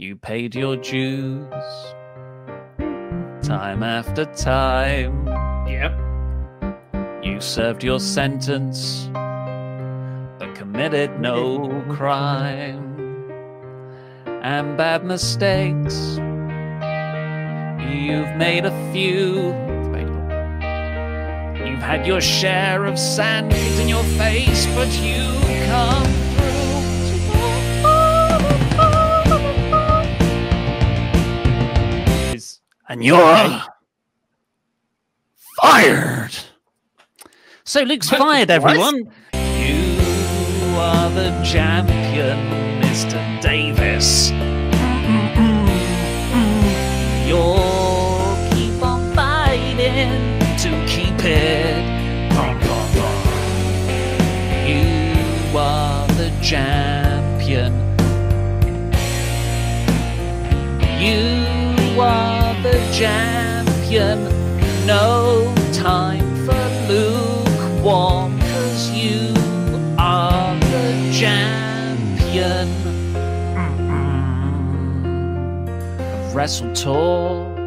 You paid your dues time after time. Yep. You served your sentence, but committed no crime. And bad mistakes, you've made a few. You've had your share of sand in your face, but you come And you're fired. So Luke's fired, What? everyone. You are the champion, Mr. Davis. You'll keep on fighting to keep it. You are the champion. You are the champion. No time for lukewarm, cause you are the champion. Of WrestleTalk.